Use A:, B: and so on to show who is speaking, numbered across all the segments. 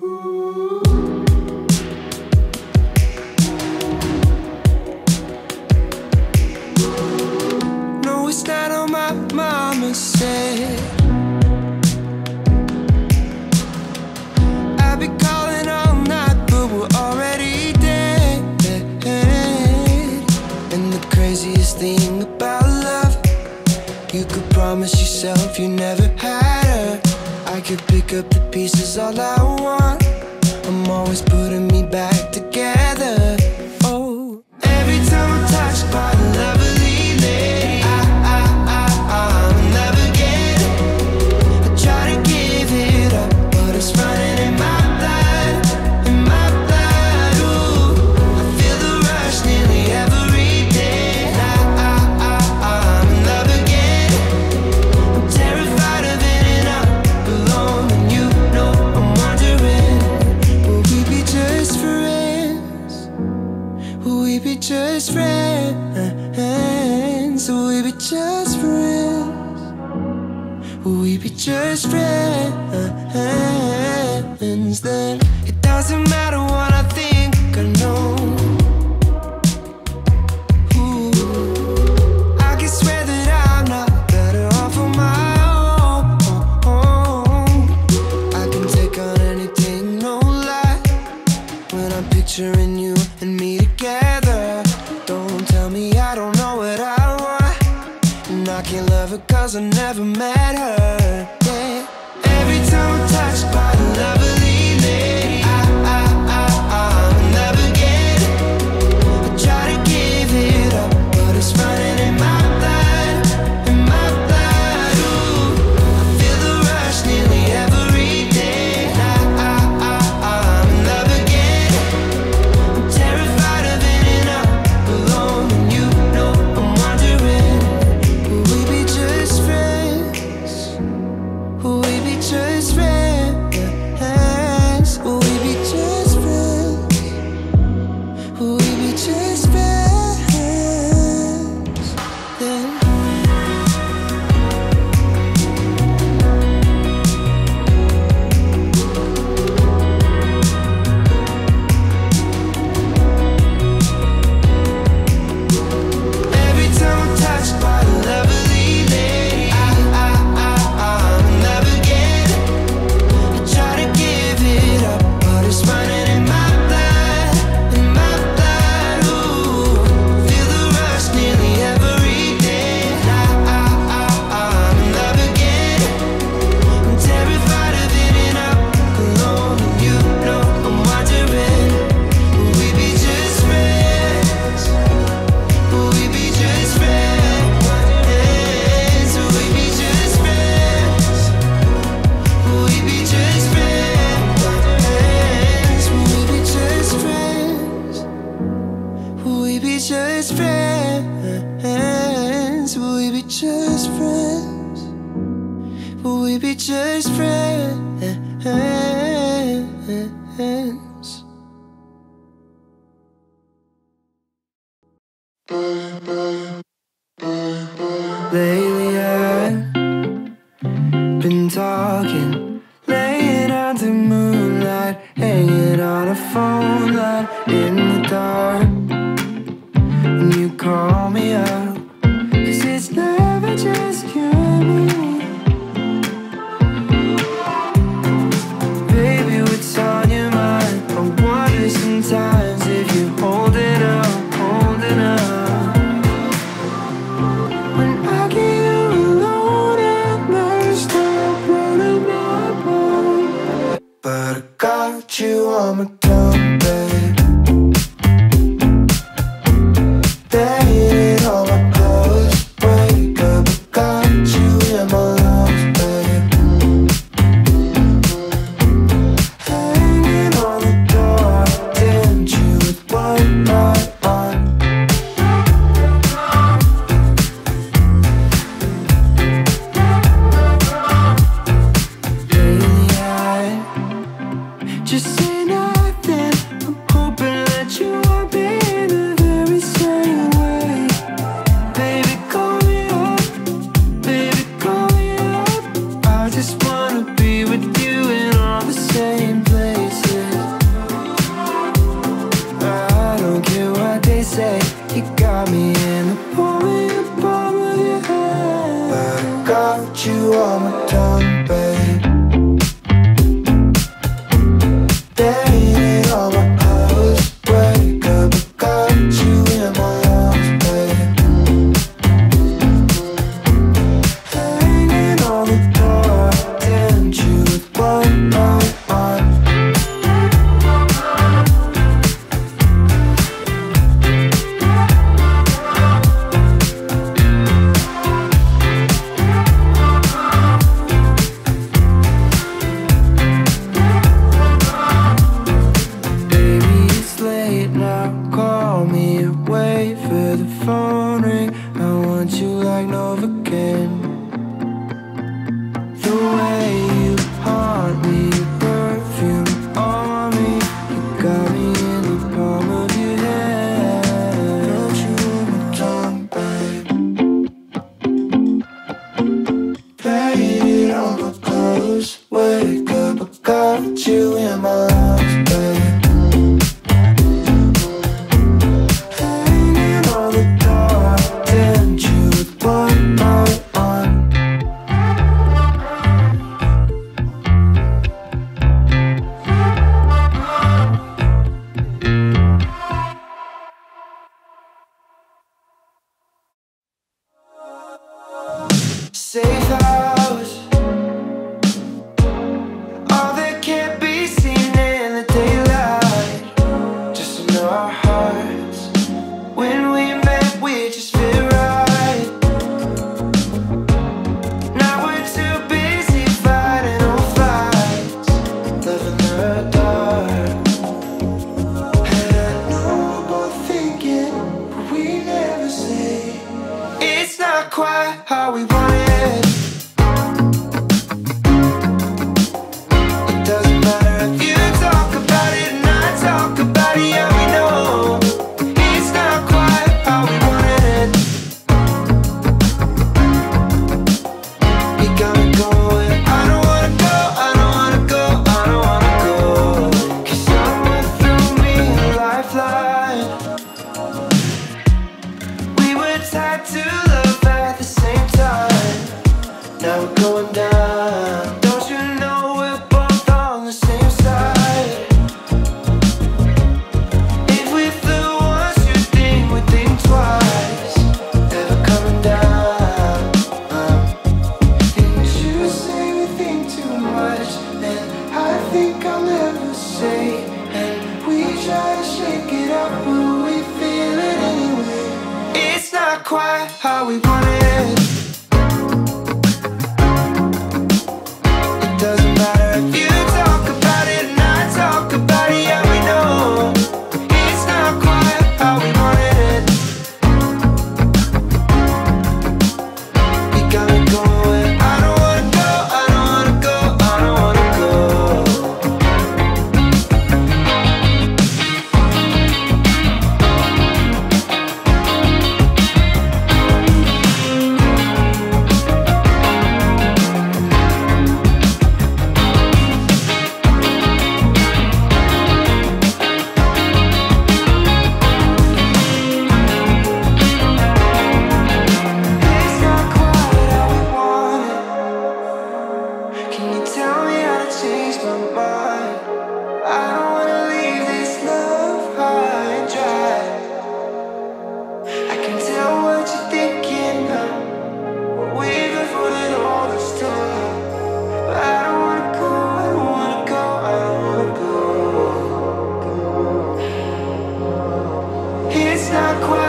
A: No, it's not on my mama said. I've been calling all night, but we're already dead. And the craziest thing about love, you could promise yourself you never had could pick up the pieces all I want. I'm always putting me back we be just friends? Will we be just friends? Will we be just friends? Then it doesn't matter what. I can't love her cause I never met her yeah. Every time I'm touched by the love just friends not quite how we want quite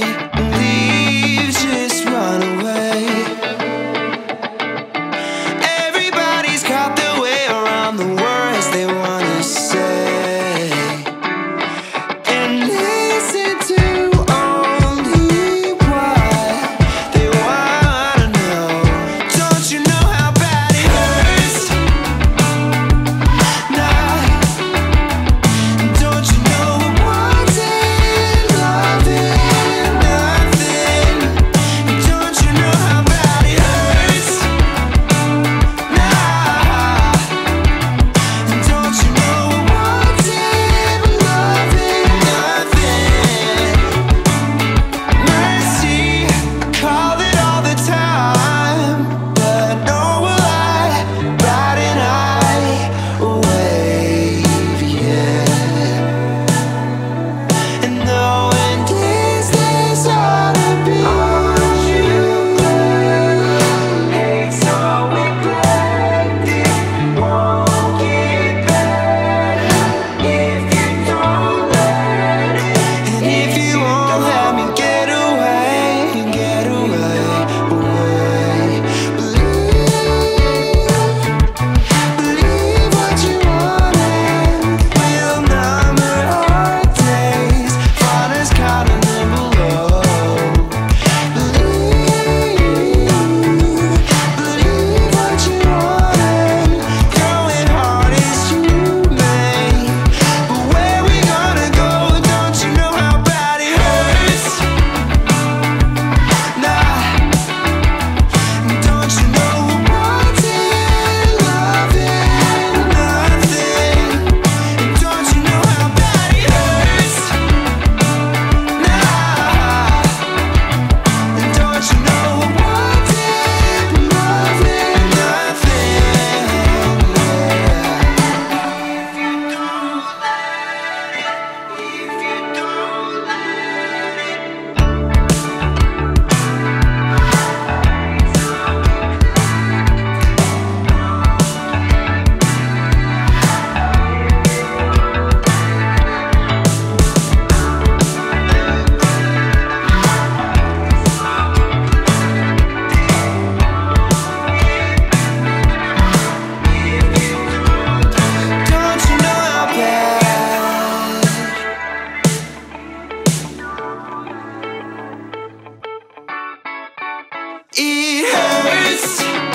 A: me. this.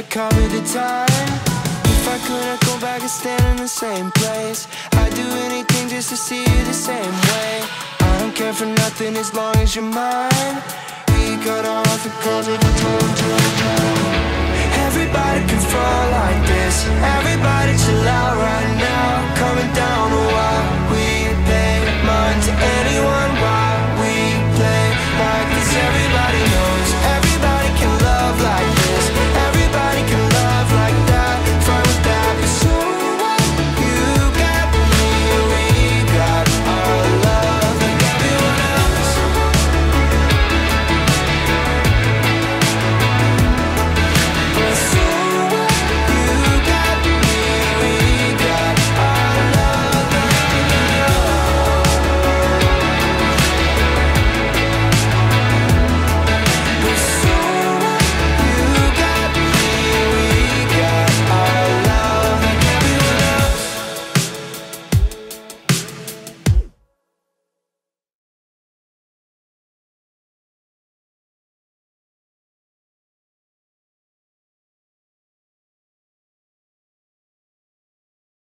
A: recover the time. If I couldn't go back and stand in the same place I'd do anything just to see you the same way. I don't care for nothing as long as you're mine. We got off the cause of the